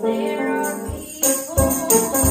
There are people.